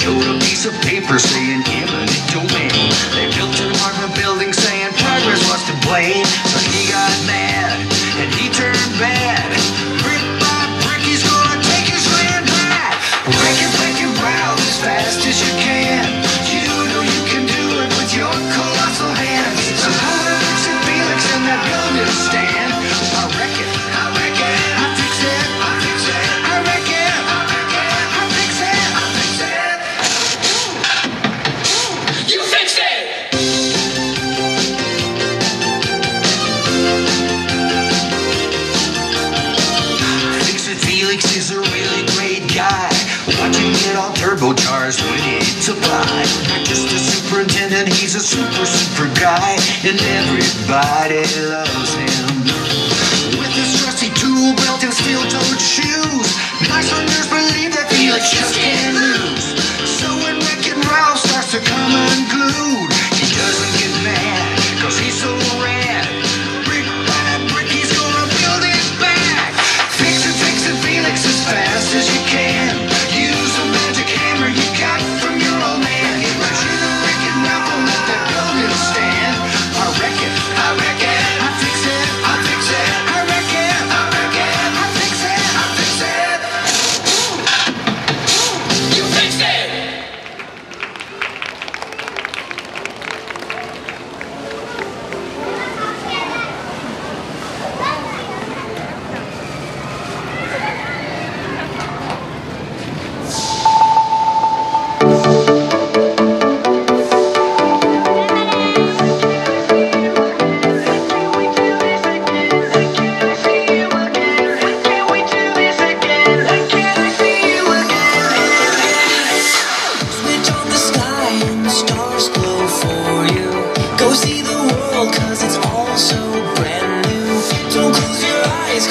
showed a piece of paper saying, give turbocharged when it's applied. Just a superintendent, he's a super, super guy, and everybody loves him.